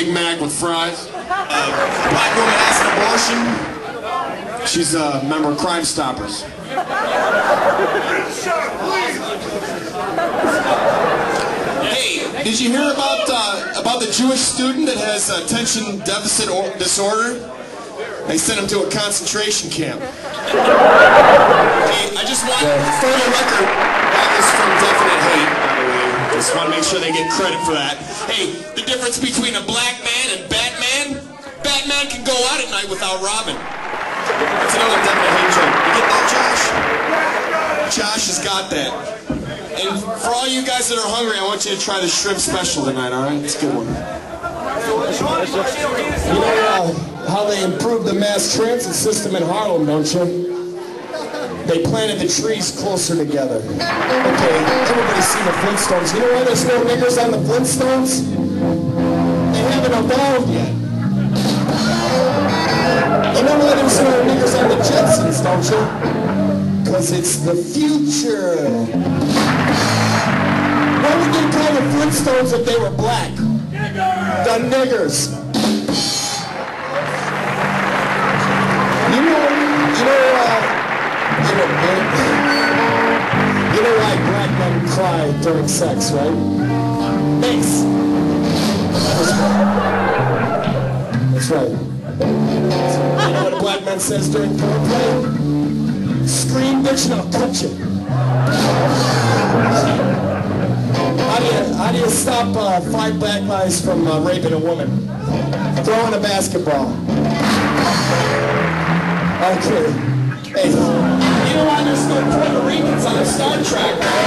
Big Mac with fries. Black woman has an abortion. She's a member of Crime Stoppers. Hey, did you hear about uh, about the Jewish student that has attention deficit or disorder? They sent him to a concentration camp. Hey, I just want, for the record, that was from Definite Hate, by the way. Just want to make sure they get credit for that. Hey, the difference between a black man and Batman, Batman can go out at night without Robin. That's another Definite Hate joke. You get that, Josh? Josh has got that. And for all you guys that are hungry, I want you to try the shrimp special tonight, all right? It's a good one. You know uh, how they improved the mass transit system in Harlem, don't you? They planted the trees closer together. Okay, everybody's seen the Flintstones. You know why there's no niggers on the Flintstones? They haven't evolved yet. You know why there's no niggers on the Jetsons, don't you? Because it's the future. What would they call the Flintstones if they were black? Niggers! The niggers. Know why black men cry during sex, right? Thanks. That's right. You know what a black man says during foreplay? Scream, bitch, and I'll cut you. How do you, how do you stop uh, five black guys from uh, raping a woman? Throwing a basketball. Okay. Hey, you know why there's